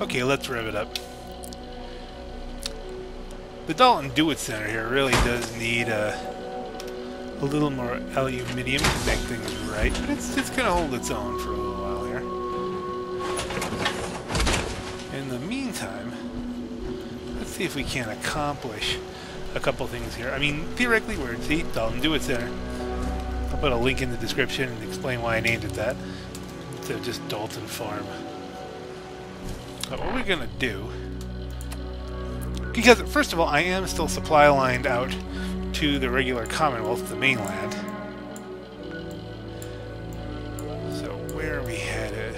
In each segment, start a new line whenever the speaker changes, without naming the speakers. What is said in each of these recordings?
Okay, let's rev it up. The Dalton Do-It Center here really does need a, a little more aluminium to make things right, but it's, it's going to hold its own for a little while here. In the meantime, let's see if we can accomplish a couple things here. I mean, theoretically, we're at the Dalton Do-It Center. I'll put a link in the description and explain why I named it that, So just Dalton Farm. But what we're going to do because, first of all, I am still supply lined out to the regular Commonwealth, the mainland. So, where are we headed?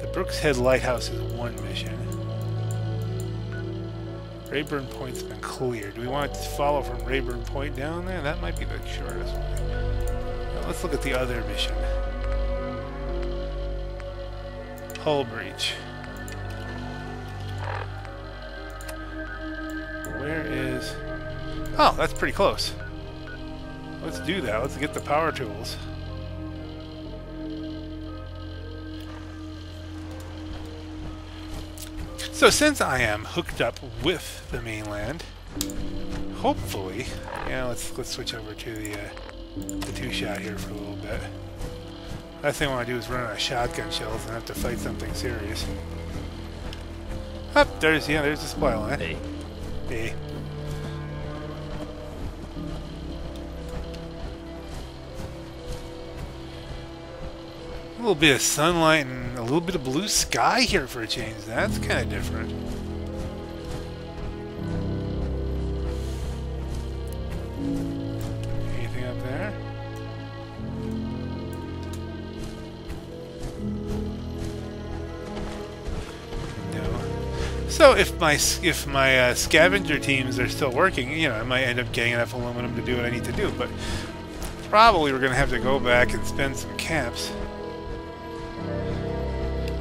The Brooks Head Lighthouse is one mission. Rayburn Point's been cleared. Do we want to follow from Rayburn Point down there? That might be the shortest way. Now, let's look at the other mission. Hull Breach. Where is... Oh, that's pretty close. Let's do that. Let's get the power tools. So since I am hooked up with the mainland, hopefully, yeah, let's let's switch over to the uh, the two shot here for a little bit. Last thing I want to do is run out of shotgun shells and have to fight something serious. Up oh, there's yeah, there's the supply line.
Hey.
Hey. A little bit of sunlight and a little bit of blue sky here for a change. That's kind of different. So if my if my uh, scavenger teams are still working, you know, I might end up getting enough aluminum to do what I need to do. But probably we're going to have to go back and spend some caps.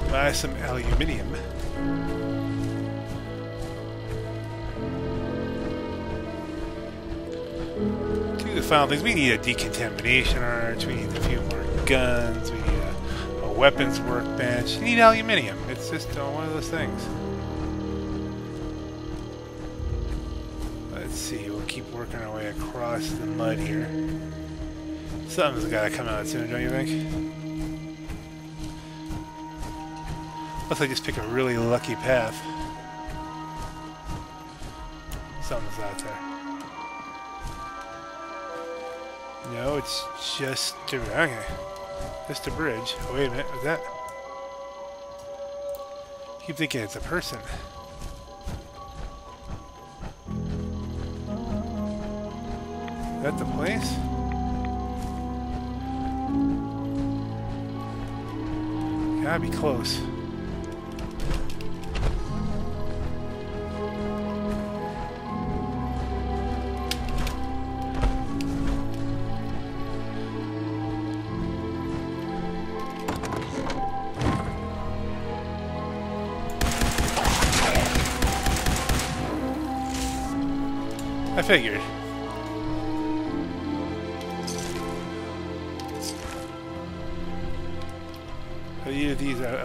Buy some aluminium. Do the final things. We need a decontamination arch. We need a few more guns. We need a, a weapons workbench. You need aluminium. It's just uh, one of those things. Working our way across the mud here. Something's got to come out soon, don't you think? Unless I just pick a really lucky path. Something's out there. No, it's just okay. Just a bridge. Oh, wait a minute, was that? I keep thinking it's a person. That the place? Gotta be close. I figured.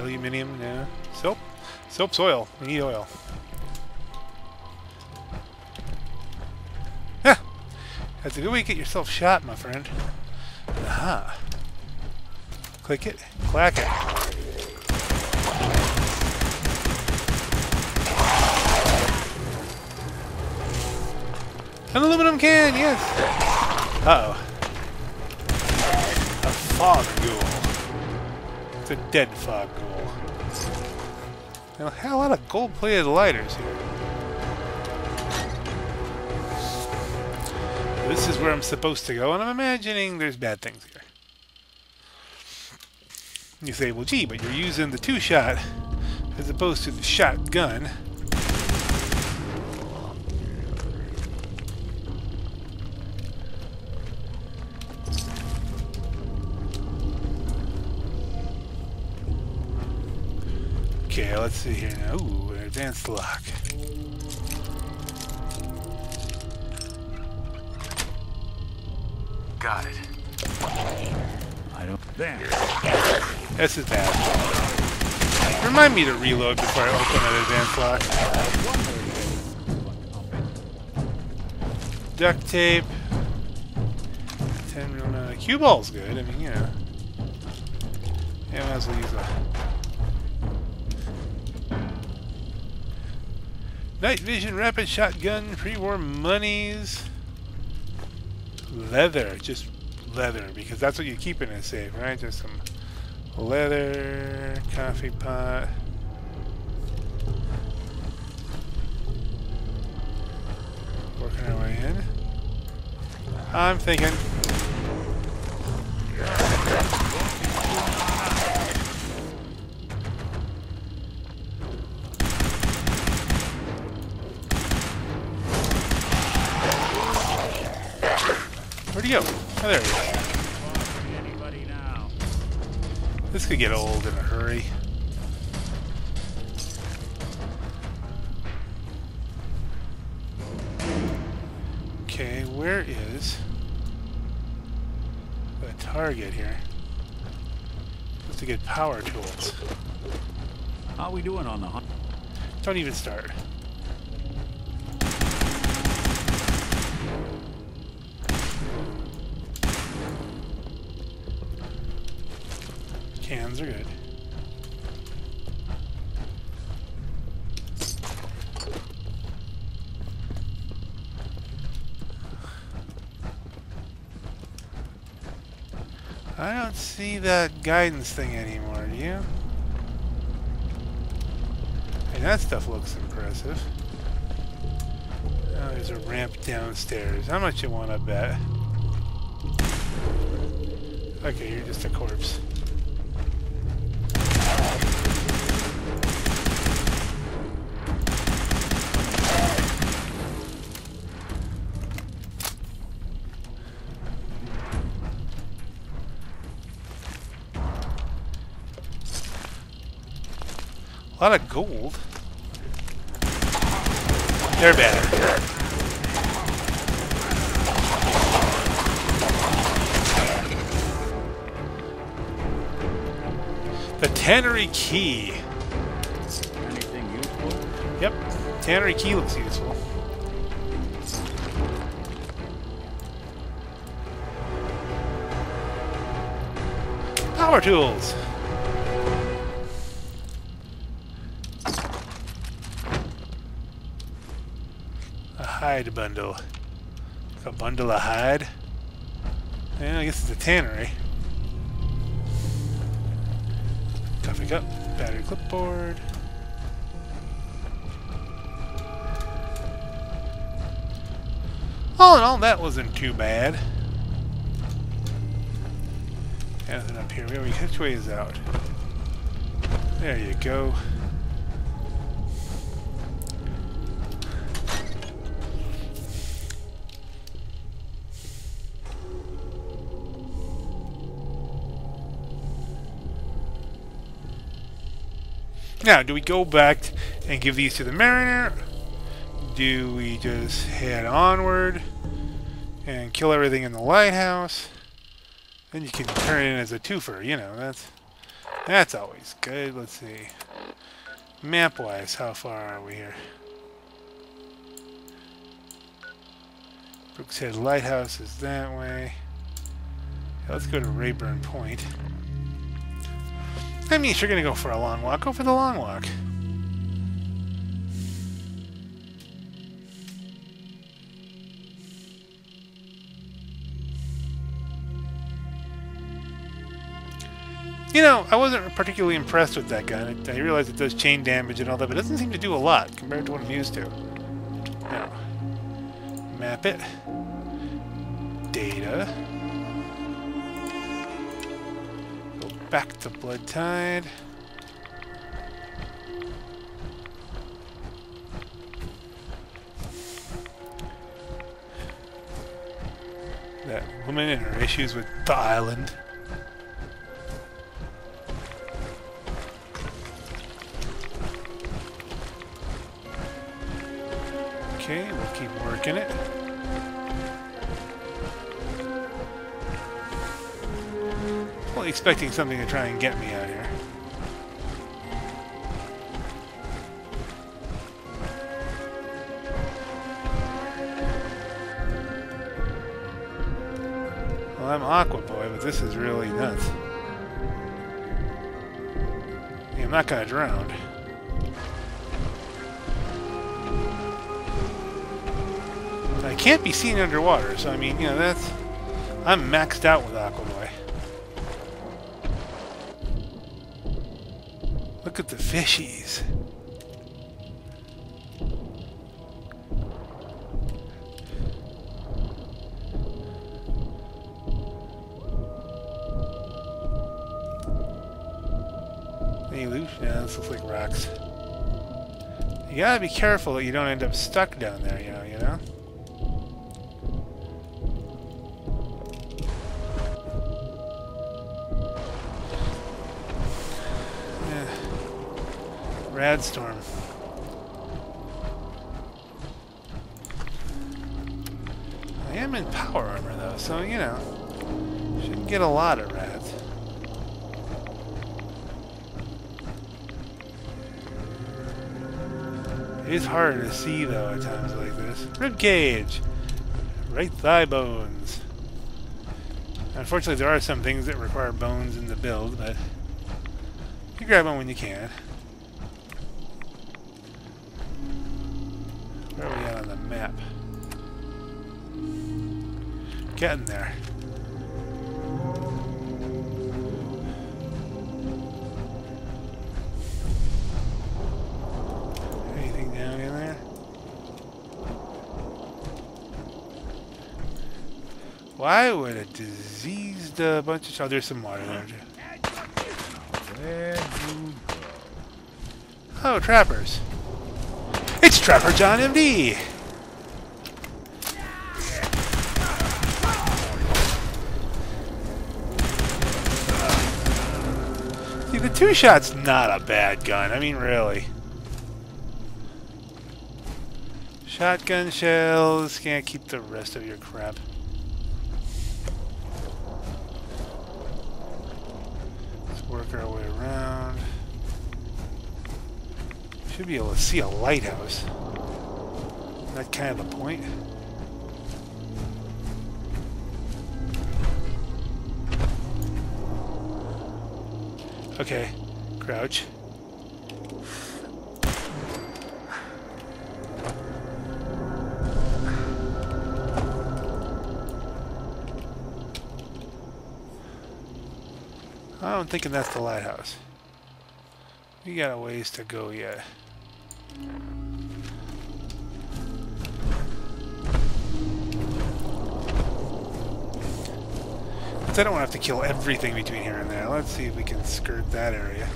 Aluminium? Yeah. Soap? Soap's oil. We need oil. Yeah. That's a good way to get yourself shot, my friend. Aha. Click it. Clack it. An aluminum can, yes! Uh oh A fog. It's a dead fog ghoul. Now, a lot of gold-plated lighters here. This is where I'm supposed to go, and I'm imagining there's bad things here. You say, well, gee, but you're using the two-shot as opposed to the shotgun. Let's see here now. Ooh, an advanced lock.
Got it.
I don't. There.
This is bad. Remind me to reload before I open that advanced lock. Duct tape. 10 real uh, cue ball's good. I mean, you know. Yeah, might as well use a Night vision, rapid shotgun, pre-war monies. Leather, just leather, because that's what you keep in a safe, right? Just some leather, coffee pot. Working our way in. I'm thinking. This could get old in a hurry. Okay, where is the target here? Supposed to get power tools.
How are we doing on the hunt?
Don't even start. Cans are good. I don't see that guidance thing anymore, do you? Hey, that stuff looks impressive. Oh, there's a ramp downstairs. How much you want to bet? Okay, you're just a corpse. A lot of gold. They're better. The Tannery Key.
Anything useful?
Yep, Tannery Key looks useful. Power tools. Hide bundle. A bundle of hide. Yeah, I guess it's a tannery. Coffee cup, battery clipboard. All in all, that wasn't too bad. Anything up here? Which way is out? There you go. Now, do we go back and give these to the mariner? Do we just head onward and kill everything in the lighthouse? Then you can turn it in as a twofer, you know, that's that's always good. Let's see. Map-wise, how far are we here? Brooks Head Lighthouse is that way. Let's go to Rayburn Point. That means you're gonna go for a long walk. Go for the long walk. You know, I wasn't particularly impressed with that gun. I, I realize it does chain damage and all that, but it doesn't seem to do a lot compared to what I'm used to. Now, map it. Data. Back to Blood Tide. That woman and her issues with the island. Okay, we'll keep working it. expecting something to try and get me out here. Well, I'm Aqua Boy, but this is really nuts. Yeah, I'm not gonna drown. I can't be seen underwater, so I mean, you know, that's... I'm maxed out with Aqua Boy. Look at the fishies. Any loot? Yeah, this looks like rocks. You gotta be careful that you don't end up stuck down there, you know, you know? Radstorm. I am in power armor though, so you know, shouldn't get a lot of rads. It is hard to see though at times like this. Rib cage, right thigh bones. Unfortunately, there are some things that require bones in the build, but you grab them when you can. Getting there. Anything down in there? Why would a diseased uh, bunch of... Oh, there's some water there. Oh, trappers. It's Trapper John MD! See, the two-shot's not a bad gun. I mean, really. Shotgun shells. Can't keep the rest of your crap. Let's work our way around. Should be able to see a lighthouse. Isn't that kind of the point? Okay, crouch. I'm thinking that's the lighthouse. We got a ways to go yet. I don't want to have to kill everything between here and there, let's see if we can skirt that area.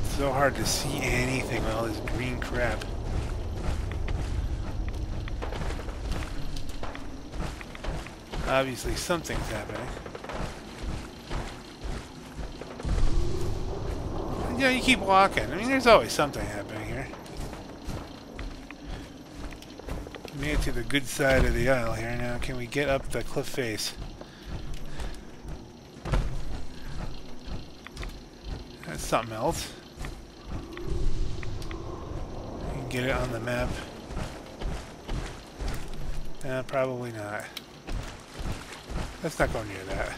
It's so hard to see anything with all this green crap. Obviously something's happening. You know, you keep walking. I mean, there's always something happening Made it to the good side of the aisle here. Now, can we get up the cliff face? That's something else. Get it on the map. Probably not. Let's not go near that.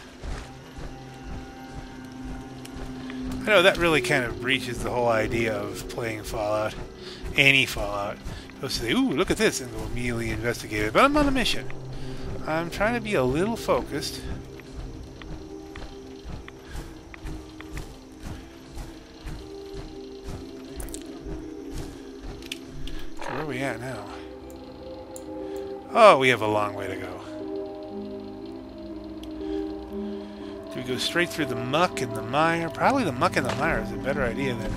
I know that really kind of breaches the whole idea of playing Fallout. Any Fallout. Oh, You'll say, ooh, look at this, and go immediately investigate it. But I'm on a mission. I'm trying to be a little focused. Where are we at now? Oh, we have a long way to go. Do we go straight through the muck and the mire? Probably the muck and the mire is a better idea than...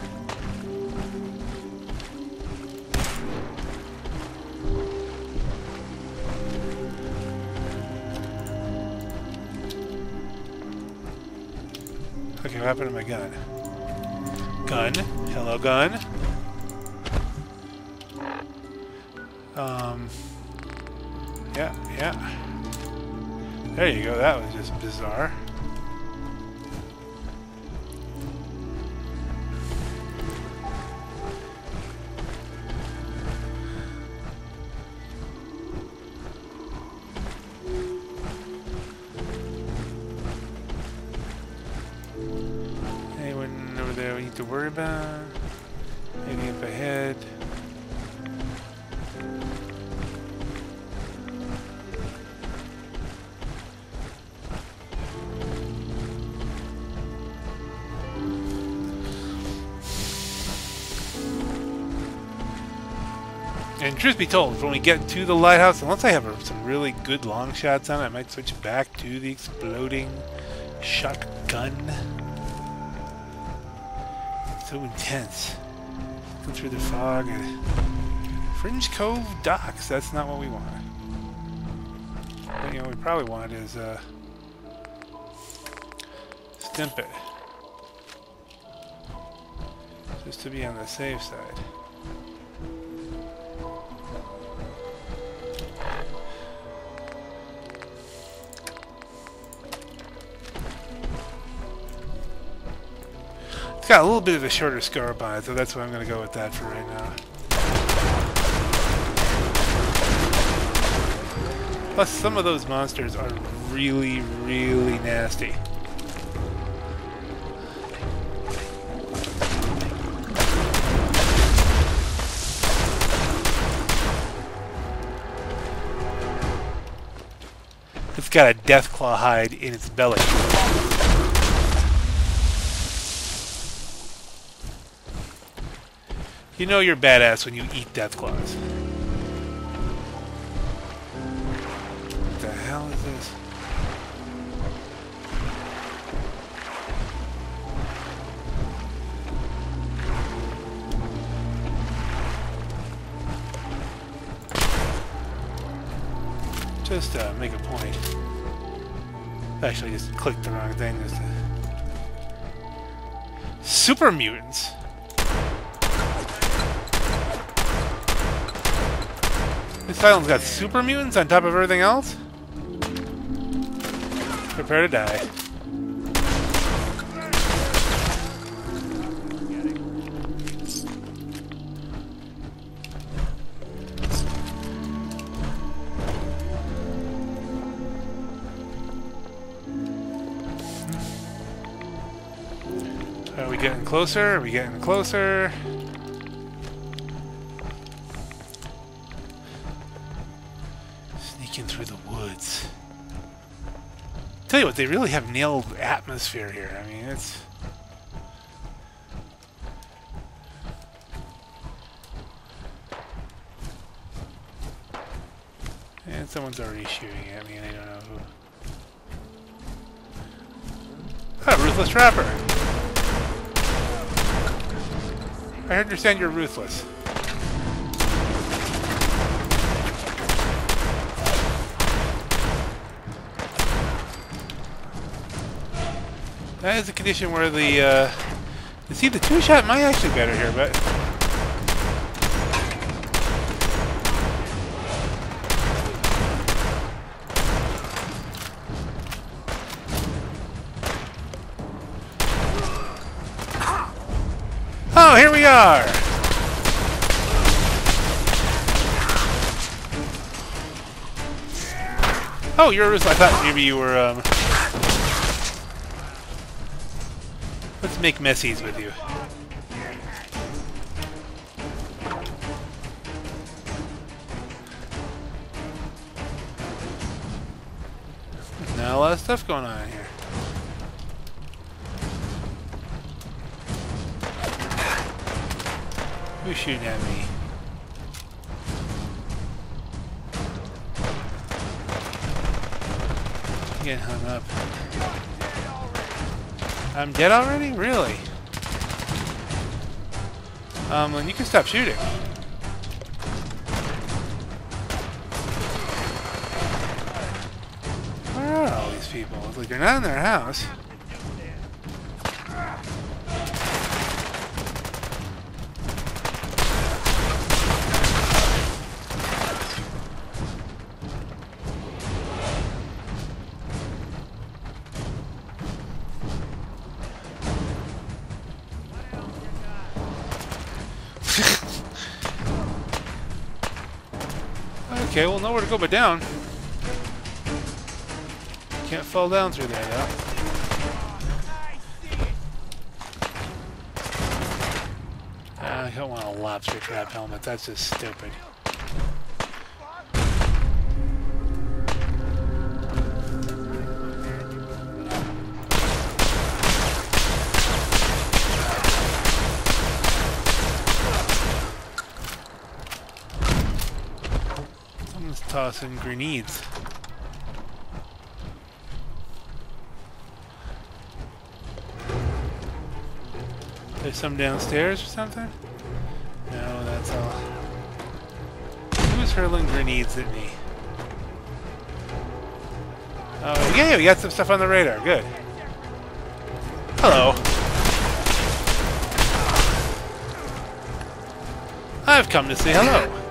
Okay, what happened to my gun? Gun. Hello, gun. Um... Yeah, yeah. There you go, that was just bizarre. Truth be told, when we get to the lighthouse, unless I have some really good long shots on it, I might switch back to the exploding shotgun. So intense. Through the fog. Fringe Cove docks. That's not what we want. You know, what we probably want is uh, stimp it, just to be on the safe side. It's got a little bit of a shorter scarp on it, so that's why I'm going to go with that for right now. Plus, some of those monsters are really, really nasty. It's got a deathclaw hide in its belly. You know you're badass when you eat deathclaws. What the hell is this? Just uh, make a point. Actually, just clicked the wrong thing. Super mutants. This island's got super mutants on top of everything else? Prepare to die. Are we getting closer? Are we getting closer? Tell you what, they really have nailed atmosphere here. I mean, it's... And someone's already shooting at me and I don't know who. Ah, Ruthless Trapper! I understand you're ruthless. That is a condition where the, uh... See, the two-shot might actually be better here, but... Oh, here we are! Oh, you're I thought maybe you were, um... make messies with you. Now a lot of stuff going on here. Who's shooting at me? Getting hung up. I'm dead already? Really? Um, then you can stop shooting. Where are all these people? It's like they're not in their house. Okay, well, nowhere to go but down. Can't fall down through there, though. Ah, I don't want a lobster trap helmet. That's just stupid. Someone's tossing grenades. There's some downstairs or something? No, that's all. Who's hurling grenades at me? Oh, yeah, we got some stuff on the radar. Good. Hello. I've come to say hello.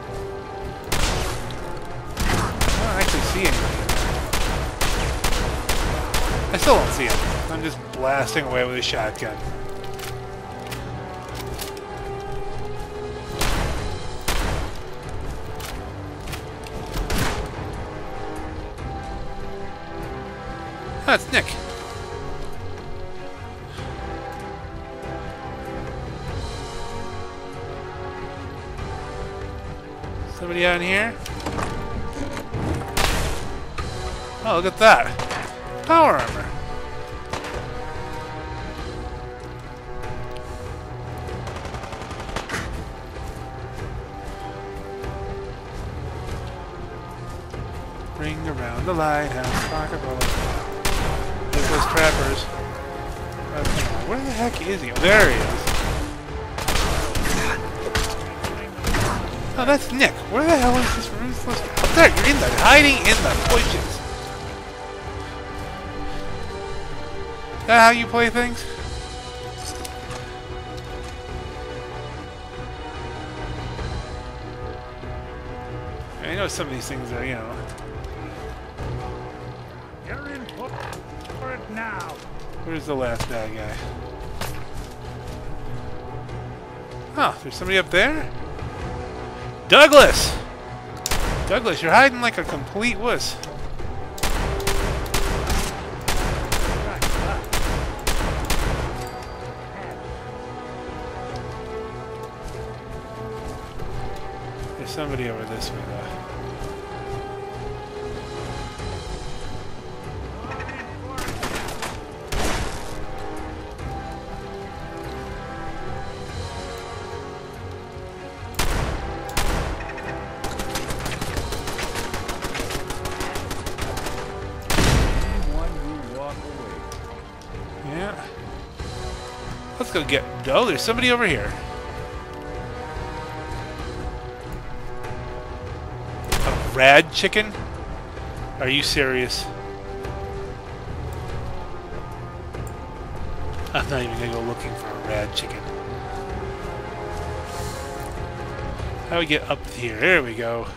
I still don't see him. I'm just blasting away with a shotgun. Ah, That's Nick. Somebody out in here? Oh, look at that. Power armor. The lighthouse, pocket bullet. There's those trappers. Where the heck is he? Oh, there he is. Oh, that's Nick. Where the hell is this ruthless? Up oh, there, you're in the hiding in the bushes. Is that how you play things? I know some of these things are, you know.
You're in for it now.
Where's the last bad guy? Huh, there's somebody up there? Douglas! Douglas, you're hiding like a complete wuss. There's somebody over this way, though. Let's go get. Oh, there's somebody over here. A rad chicken? Are you serious? I'm not even gonna go looking for a rad chicken. How do we get up here? There we go.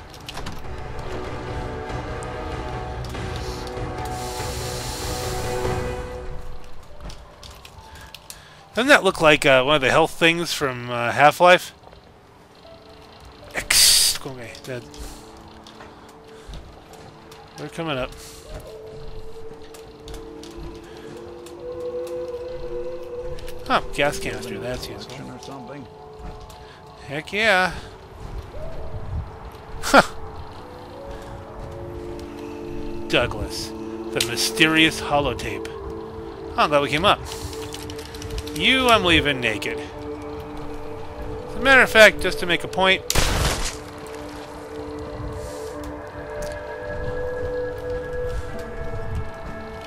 Doesn't that look like uh, one of the health things from uh, Half-Life? X. Okay, dead. They're coming up. Oh, gas canister. That's useful.
Or something.
Heck yeah. Huh. Douglas, the mysterious holotape. Oh, I'm glad we came up. You, I'm leaving naked. As a matter of fact, just to make a point.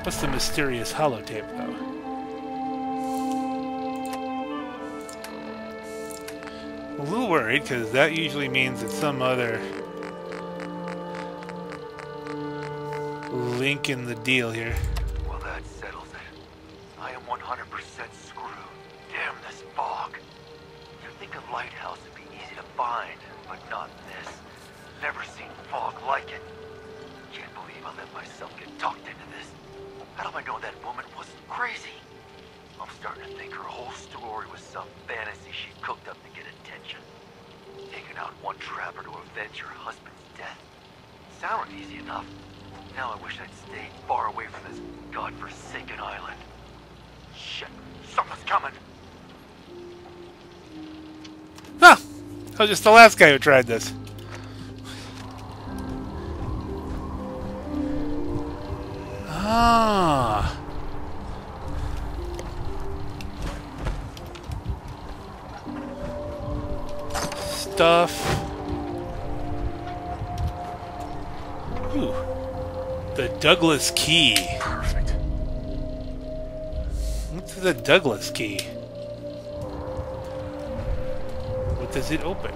What's the mysterious holotape, though? A little worried, because that usually means that some other link in the deal here.
One trapper to avenge her husband's death. Sounded easy enough. Now I wish I'd stayed far away from this godforsaken island. Shit, someone's coming.
I was just the last guy who tried this. Ah. Stuff. Ooh. The Douglas key.
Perfect.
What's the Douglas key? What does it open?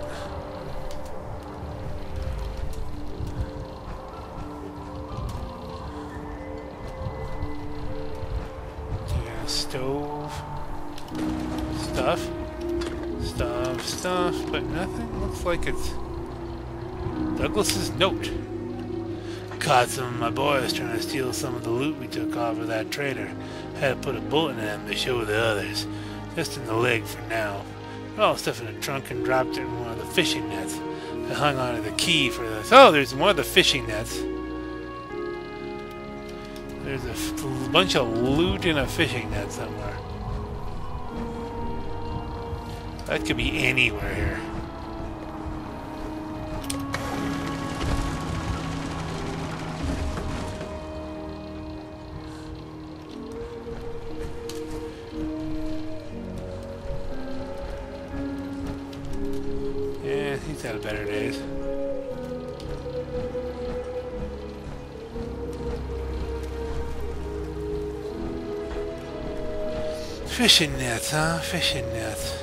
Yeah, stove. Stuff. Stuff, stuff, but nothing looks like it's Douglas's note. Caught some of my boys trying to steal some of the loot we took off of that trader. Had to put a bullet in them to show the others. Just in the leg for now. Put all the stuff in the trunk and dropped it in one of the fishing nets. I hung onto the key for this. Oh, there's one of the fishing nets. There's a bunch of loot in a fishing net somewhere. That could be anywhere here. Fishing nets, huh? Fishing nets.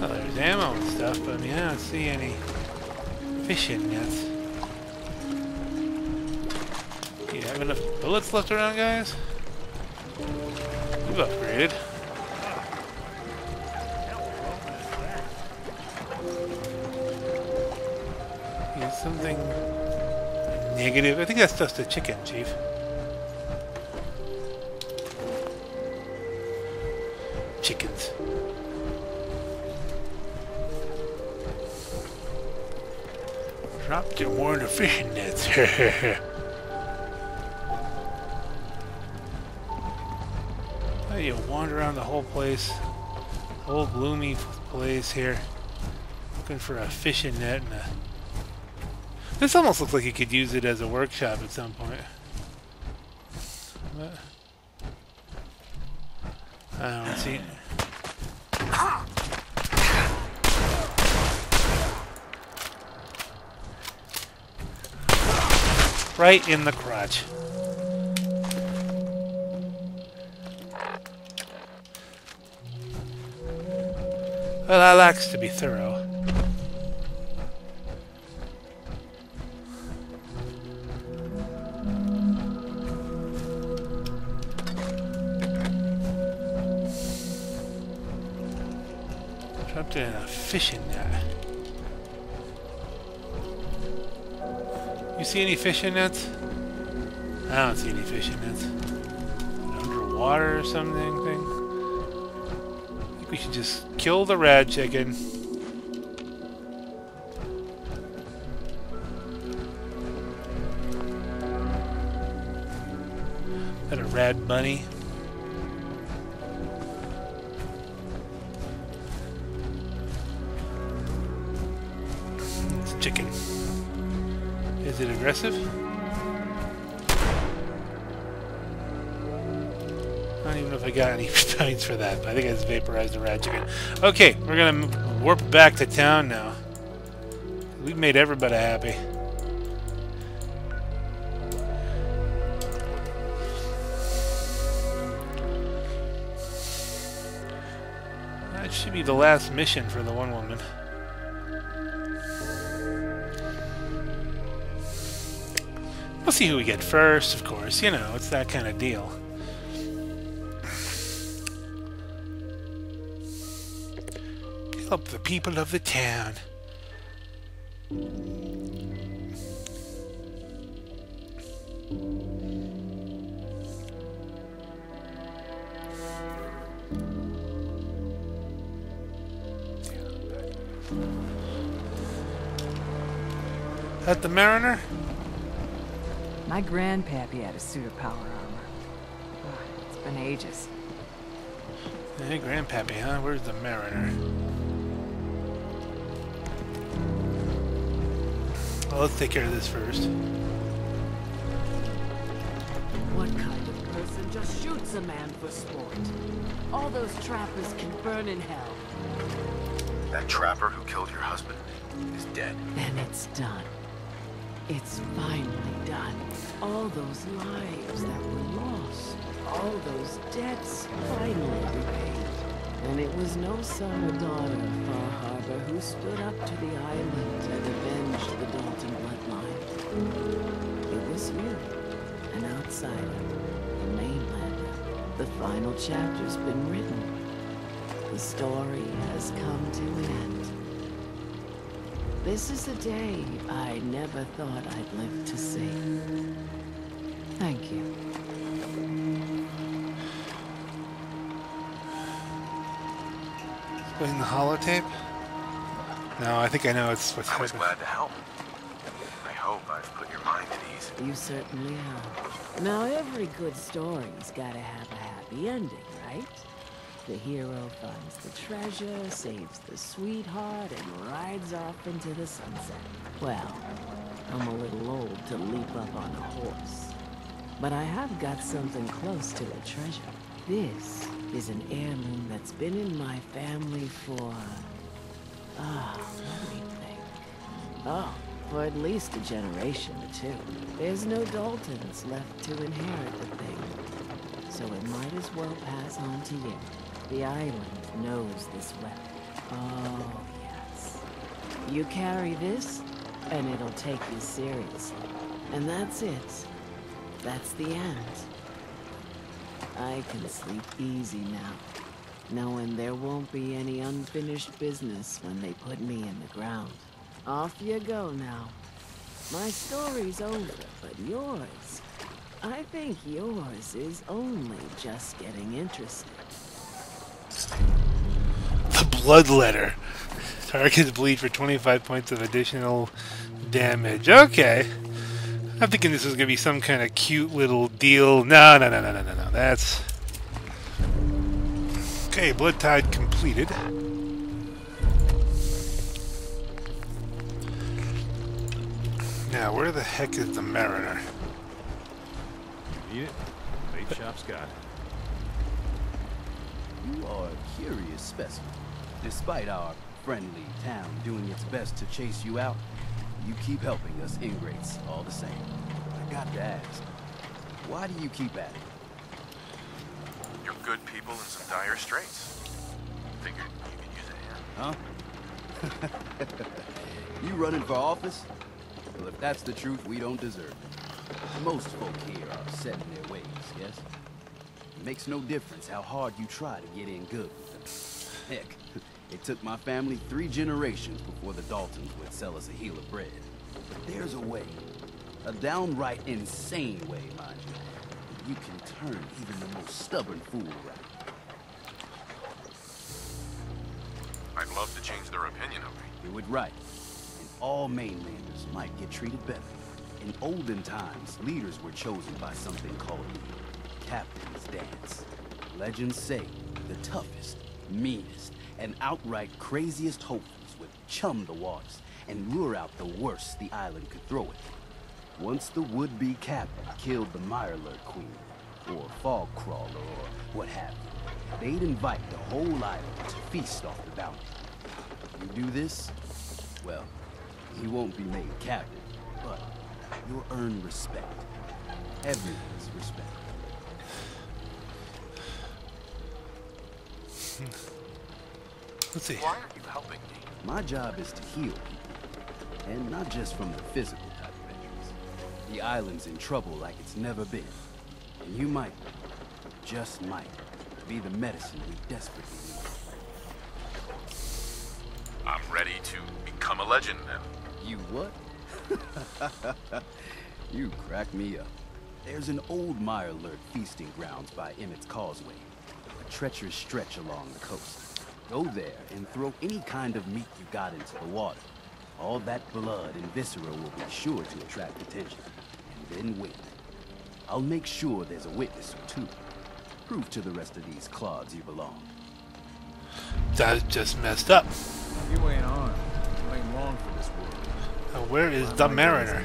Oh, there's ammo and stuff, but I mean, I don't see any fishing nets. Do you have enough bullets left around, guys? That's just a chicken, Chief. Chickens. Dropped in one the fishing nets. Oh, you wander around the whole place, whole gloomy place here, looking for a fishing net and a. This almost looks like you could use it as a workshop at some point. But I don't see. Right in the crotch. Well, I likes to be thorough. In a fishing net. You see any fish in it? I don't see any fish in it. Underwater or something thing? I think we should just kill the rad chicken. That a rad bunny? Aggressive? I don't even know if I got any points for that, but I think I just vaporized the rad chicken. Okay, we're gonna warp back to town now. We've made everybody happy. That should be the last mission for the one woman. We'll see who we get first, of course. You know, it's that kind of deal. Help the people of the town. At the Mariner?
My grandpappy had a suit of power armor. Ugh, it's been ages.
Hey, Grandpappy, huh? Where's the Mariner? Well, let's take care of this first.
What kind of person just shoots a man for sport? All those trappers can burn in hell.
That trapper who killed your husband is dead.
Then it's done. It's finally done. All those lives that were lost, all those debts finally repaid. And it was no son or daughter of Far Harbor who stood up to the island and avenged the Dalton bloodline. It was you, an outsider, a mainlander. The final chapter's been written. The story has come to an end. This is a day I never thought I'd live to see. Thank you.
Putting the holotape? No, I think I know it's what's
I was
happening.
glad to help. I hope I've put your mind at ease.
You certainly have. Now, every good story's gotta have a happy ending, right? The hero finds the treasure, saves the sweetheart, and rides off into the sunset. Well, I'm a little old to leap up on a horse. But I have got something close to a treasure. This is an heirloom that's been in my family for... Ah, let me think. Oh, for at least a generation or two. There's no Daltons left to inherit the thing. So it might as well pass on to you. The island knows this weapon. Oh, yes. You carry this, and it'll take you seriously. And that's it. That's the end. I can sleep easy now, knowing there won't be any unfinished business when they put me in the ground. Off you go now. My story's over, but yours, I think yours is only just getting interested.
The Bloodletter. Targets bleed for 25 points of additional damage. Okay. I'm thinking this is going to be some kind of cute little deal. No, no, no, no, no, no, no. That's... Okay, Blood Tide completed. Now, where the heck is the Mariner?
Need it? Bait shop's got it.
You are a curious specimen. Despite our friendly town doing its best to chase you out, you keep helping us ingrates all the same. I got to ask, why do you keep at it?
You're good people in some dire straits. Figured you could use a hand.
Huh? you running for office? Well, if that's the truth, we don't deserve it. Most folk here are set in their ways, yes? It makes no difference how hard you try to get in good with them. Heck, it took my family three generations before the Daltons would sell us a heel of bread. But there's a way. A downright insane way, mind you. that You can turn even the most stubborn fool right.
I'd love to change their opinion of me.
Do would right, and all mainlanders might get treated better. In olden times, leaders were chosen by something called Captain's Dance. Legends say the toughest, meanest, and outright craziest hopefuls would chum the waters and lure out the worst the island could throw at them. Once the would-be captain killed the Mirelurk Queen, or Fog Crawler, or what have you, they'd invite the whole island to feast off the bounty. You do this, well, you won't be made captain, but you'll earn respect. Everyone's Hmm.
Let's see.
Why are you helping me?
My job is to heal people, and not just from the physical type of injuries. The island's in trouble like it's never been, and you might, just might, be the medicine we desperately need.
I'm ready to become a legend then.
You what? you crack me up. There's an old Mirelurk feasting grounds by Emmett's Causeway, a treacherous stretch along the coast. Go there and throw any kind of meat you got into the water. All that blood and viscera will be sure to attract attention. And then wait. I'll make sure there's a witness or two. Prove to the rest of these clods you belong.
That just messed up.
You ain't on. You ain't long for this world.
Now, where is the Mariner?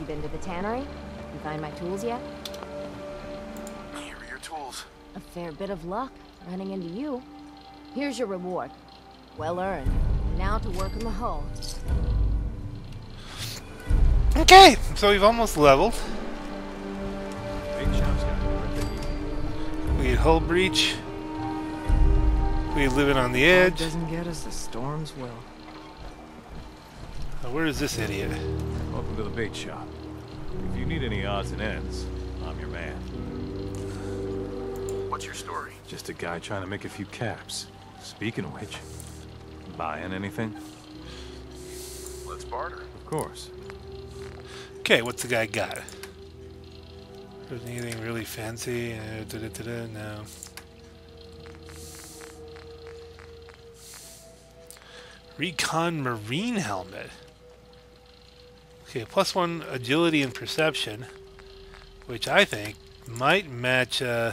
You been to the tannery? You find my tools yet? A fair bit of luck running into you. Here's your reward. Well earned. Now to work in the hull.
Okay, so we've almost leveled.
Bait shop's got more than you.
We had hull breach. We had living on the
Fog
edge.
doesn't get us, the storms will.
Now, where is this idiot?
Welcome to the bait shop. If you need any odds and ends, I'm your man.
What's your story?
Just a guy trying to make a few caps. Speaking of which, buying anything?
Let's barter.
Of course.
Okay, what's the guy got? There's anything really fancy? Uh, da, da, da, da, no. Recon Marine Helmet. Okay, plus one agility and perception, which I think might match uh,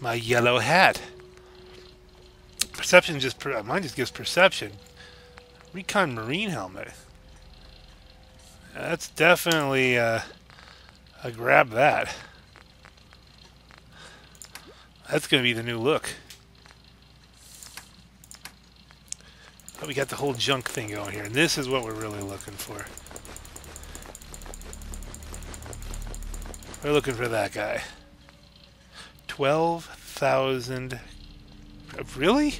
my yellow hat. Perception just per- mine just gives perception. Recon Marine Helmet. That's definitely uh, a grab that. That's going to be the new look. But we got the whole junk thing going here, and this is what we're really looking for. We're looking for that guy. 12,000. uh, Really?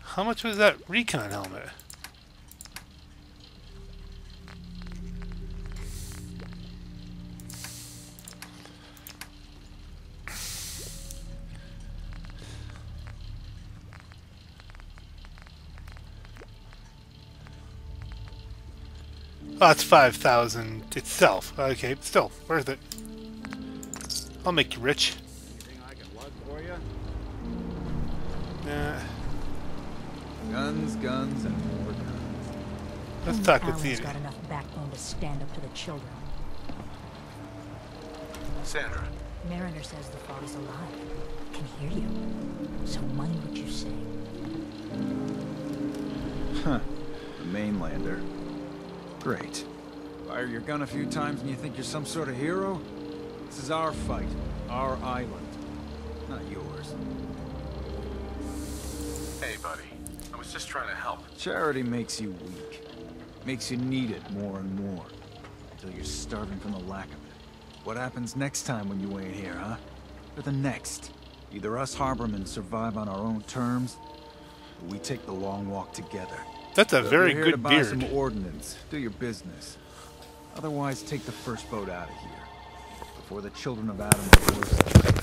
How much was that recon helmet? Oh, it's 5,000 itself. Okay, still, worth it. I'll make you rich. Nah,
Guns, guns, and more guns.
let's
Only
talk with
Alan's
Thea.
got enough backbone to stand up to the children.
Sandra,
Mariner says the fog is alive. Can hear you. So mind what you say.
Huh. The mainlander. Great. Fire your gun a few times and you think you're some sort of hero? This is our fight. Our island. Not yours.
Hey buddy. I was just trying to help.
Charity makes you weak. Makes you need it more and more. Until you're starving from the lack of it. What happens next time when you ain't here, huh? Or the next? Either us harbormen survive on our own terms, or we take the long walk together.
That's a
So
very
you're here to
good
buy
beard.
some ordnance. Do your business. Otherwise, take the first boat out of here before the children of Adam are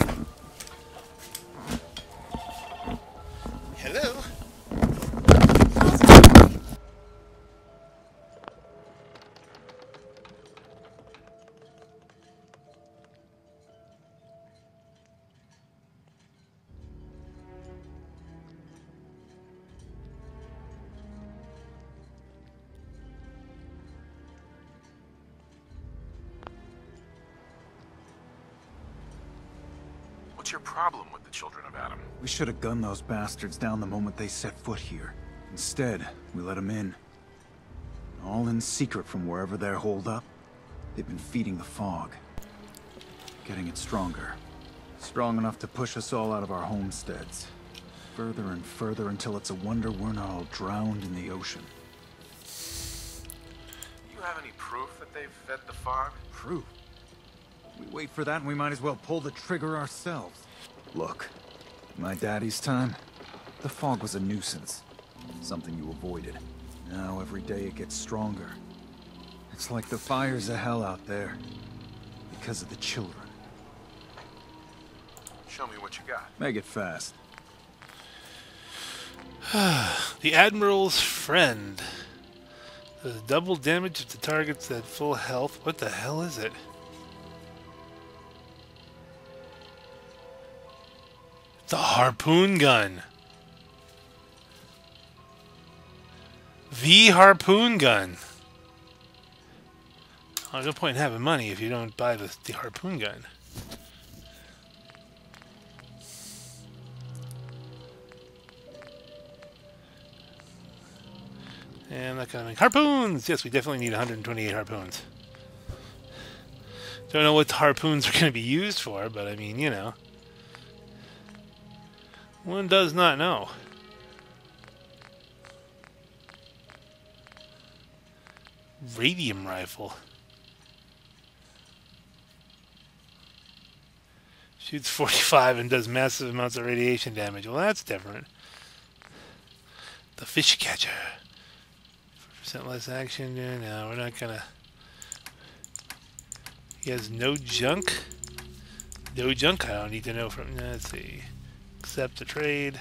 What's your problem with the children of Adam?
We should have gunned those bastards down the moment they set foot here. Instead, we let them in. All in secret from wherever they're holed up. They've been feeding the fog. Getting it stronger. Strong enough to push us all out of our homesteads. Further and further until it's a wonder we're not all drowned in the ocean.
Do you have any proof that they've fed the fog?
Proof. We wait for that and we might as well pull the trigger ourselves. Look, my daddy's time, the fog was a nuisance. Something you avoided. Now every day it gets stronger. It's like the fires of hell out there. Because of the children.
Show me what you got.
Make it fast.
The Admiral's Friend. The double damage if the target's at full health. What the hell is it? A harpoon gun. The harpoon gun. Oh, no point in having money if you don't buy the, the harpoon gun. And that kind of. Harpoons! Yes, we definitely need 128 harpoons. Don't know what the harpoons are going to be used for, but I mean, you know. One does not know. Radium rifle. Shoots 45 and does massive amounts of radiation damage. Well, that's different. The fish catcher. Percent less action. No, we're not gonna. He has no junk. No junk. I don't need to know from. Let's see. Accept the trade.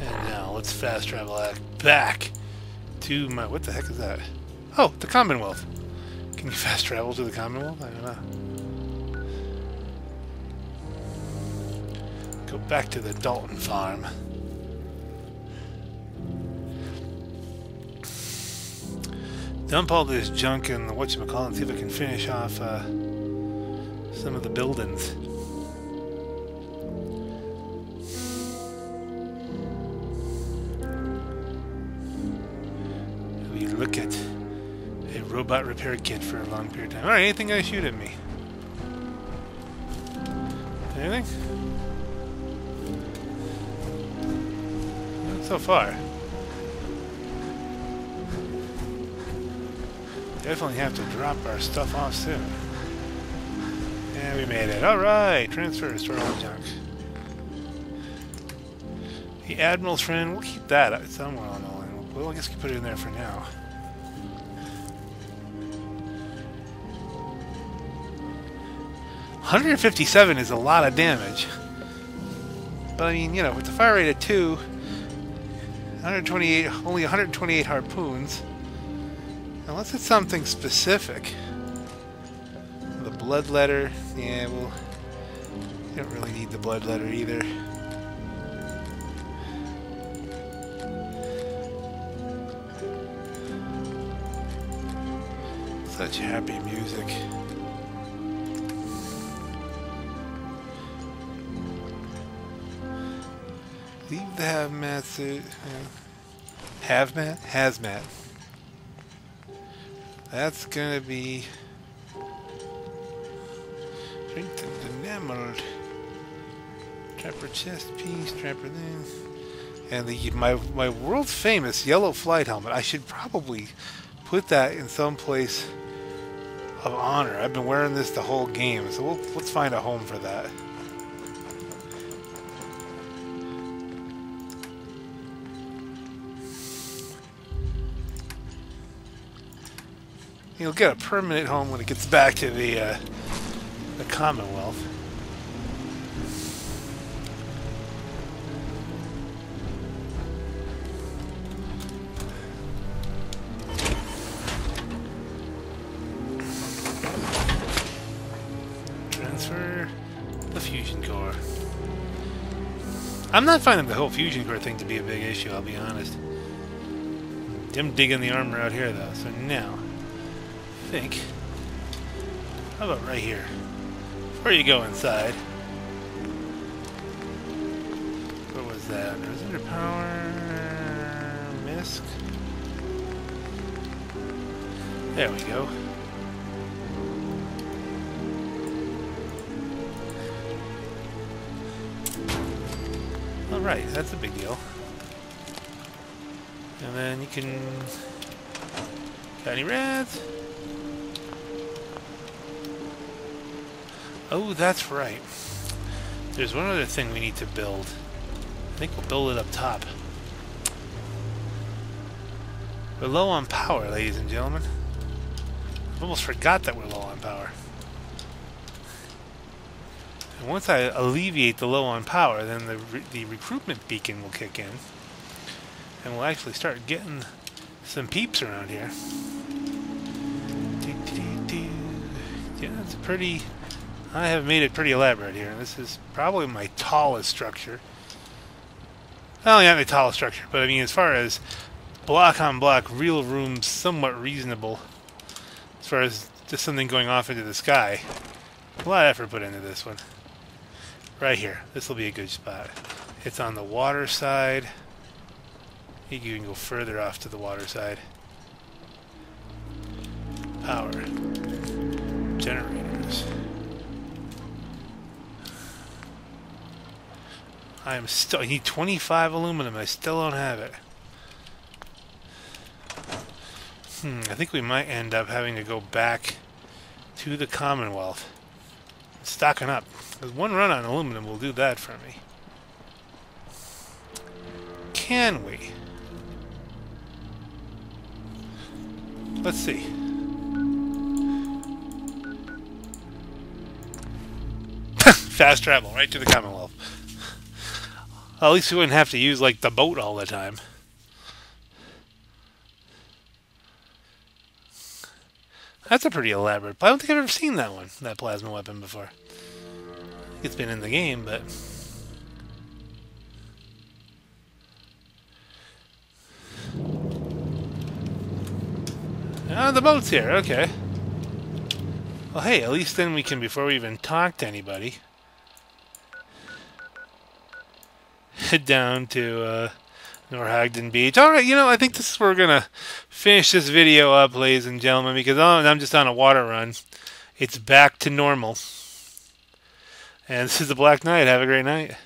And now let's fast travel back to my. What the heck is that? Oh, the Commonwealth. Can you fast travel to the Commonwealth? I don't know. Go back to the Dalton farm. Dump all this junk in the whatchamacallit and see if I can finish off uh, some of the buildings. We look at a robot repair kit for a long period of time. Alright, anything gonna shoot at me? Anything? Not so far. Definitely have to drop our stuff off soon. We made it. Alright, transfer, store all junk. The Admiral's friend, we'll keep that somewhere on the line. Well, I guess we can put it in there for now. Hundred and fifty-seven is a lot of damage. But I mean, you know, with the fire rate of two, 128, only 128 harpoons. Unless it's something specific. The blood letter, yeah, well, you don't really need the blood letter either. Such happy music. Leave the hazmat suit. Hazmat? Hazmat. That's gonna be Trapper chest piece, trapper thing. And the my my world famous yellow flight helmet. I should probably put that in some place of honor. I've been wearing this the whole game, so we'll, let's find a home for that. He'll get a permanent home when it gets back to the uh, the Commonwealth. I'm not finding the whole fusion core thing to be a big issue, I'll be honest. I'm digging the armor out here though, so now think. How about right here? Before you go inside. What was that? It Was under power? Misk? There we go. Alright, that's a big deal. And then you can... Got any reds? Oh, that's right. There's one other thing we need to build. I think we'll build it up top. We're low on power, ladies and gentlemen. I almost forgot that we're low on power. And once I alleviate the low on power, then the, re the recruitment beacon will kick in. And we'll actually start getting some peeps around here. Yeah, it's pretty I have made it pretty elaborate here. This is probably my tallest structure. Well, yeah, the tallest structure, but I mean, as far as block on block, real room, somewhat reasonable. As far as just something going off into the sky, a lot of effort put into this one. Right here, this will be a good spot. It's on the water side. You can go further off to the water side. Power. Generators. I am still. I need 25 aluminum. I still don't have it. Hmm. I think we might end up having to go back to the Commonwealth. Stocking up. Because one run on aluminum will do that for me. Can we? Let's see. Fast travel right to the Commonwealth. At least we wouldn't have to use like the boat all the time. That's a pretty elaborate. I don't think I've ever seen that one, that plasma weapon before. It's been in the game, but Ah, the boat's here. Okay. Well, hey, at least then we can, before we even talk to anybody, head down to uh, Nordhagen Beach. All right, you know, I think this is where we're gonna finish this video up, ladies and gentlemen, because I'm just on a water run. It's back to normal. And this is the Black Knight. Have a great night.